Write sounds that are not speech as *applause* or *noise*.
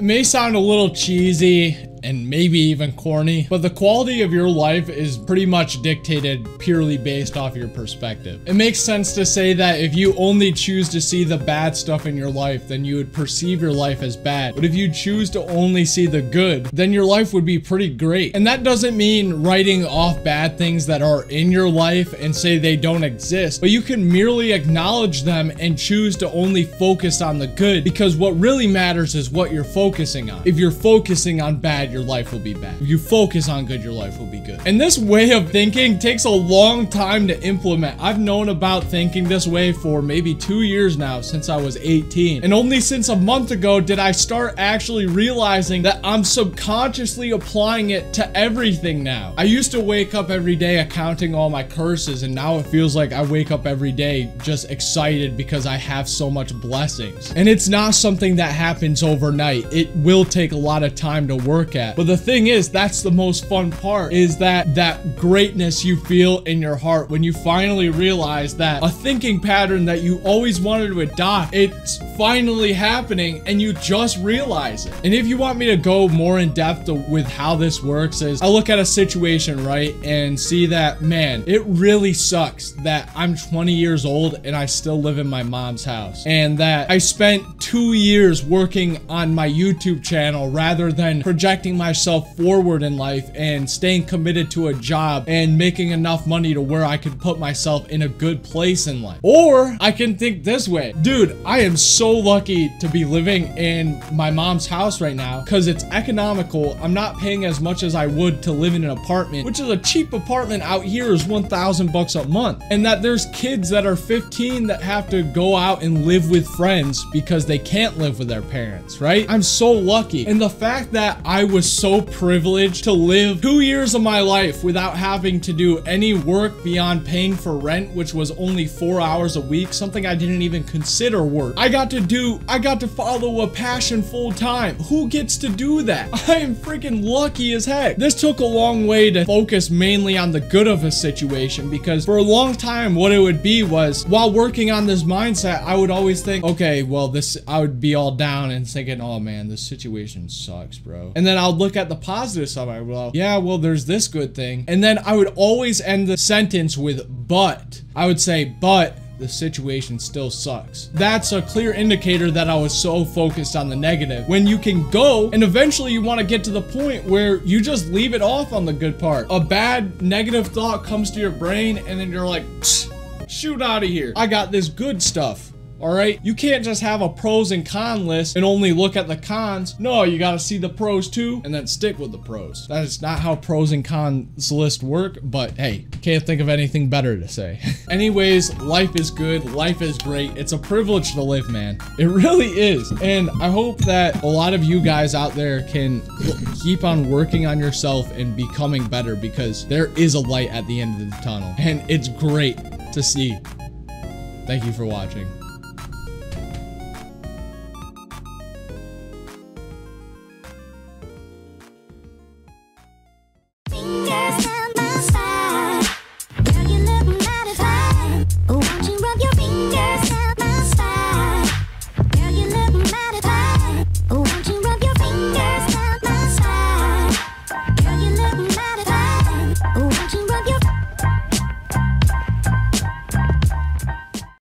It may sound a little cheesy and maybe even corny, but the quality of your life is pretty much dictated purely based off your perspective. It makes sense to say that if you only choose to see the bad stuff in your life, then you would perceive your life as bad. But if you choose to only see the good, then your life would be pretty great. And that doesn't mean writing off bad things that are in your life and say they don't exist, but you can merely acknowledge them and choose to only focus on the good because what really matters is what you're focusing on. If you're focusing on bad, your life will be bad. If you focus on good, your life will be good. And this way of thinking takes a long time to implement. I've known about thinking this way for maybe two years now, since I was 18. And only since a month ago did I start actually realizing that I'm subconsciously applying it to everything now. I used to wake up every day accounting all my curses, and now it feels like I wake up every day just excited because I have so much blessings. And it's not something that happens overnight. It will take a lot of time to work at. But the thing is, that's the most fun part is that that greatness you feel in your heart. When you finally realize that a thinking pattern that you always wanted to adopt, it's finally happening and you just realize it. And if you want me to go more in depth with how this works is I look at a situation, right, and see that, man, it really sucks that I'm 20 years old and I still live in my mom's house. And that I spent two years working on my YouTube channel rather than projecting myself forward in life and staying committed to a job and making enough money to where I could put myself in a good place in life. Or I can think this way, dude, I am so lucky to be living in my mom's house right now because it's economical. I'm not paying as much as I would to live in an apartment, which is a cheap apartment out here is 1,000 bucks a month. And that there's kids that are 15 that have to go out and live with friends because they can't live with their parents, right? I'm so lucky. And the fact that I was so privileged to live two years of my life without having to do any work beyond paying for rent, which was only four hours a week, something I didn't even consider work. I got to do, I got to follow a passion full time. Who gets to do that? *laughs* I am freaking lucky as heck. This took a long way to focus mainly on the good of a situation because for a long time, what it would be was while working on this mindset, I would always think, okay, well, this, I would be all down and thinking, oh man, this situation sucks, bro. And then I'll look at the positive side. I well, yeah, well, there's this good thing. And then I would always end the sentence with but. I would say, but the situation still sucks. That's a clear indicator that I was so focused on the negative. When you can go and eventually you want to get to the point where you just leave it off on the good part. A bad negative thought comes to your brain and then you're like, shoot out of here. I got this good stuff. All right, you can't just have a pros and con list and only look at the cons. No, you got to see the pros too and then stick with the pros. That is not how pros and cons list work, but hey, can't think of anything better to say. *laughs* Anyways, life is good. Life is great. It's a privilege to live, man. It really is. And I hope that a lot of you guys out there can keep on working on yourself and becoming better because there is a light at the end of the tunnel and it's great to see. Thank you for watching.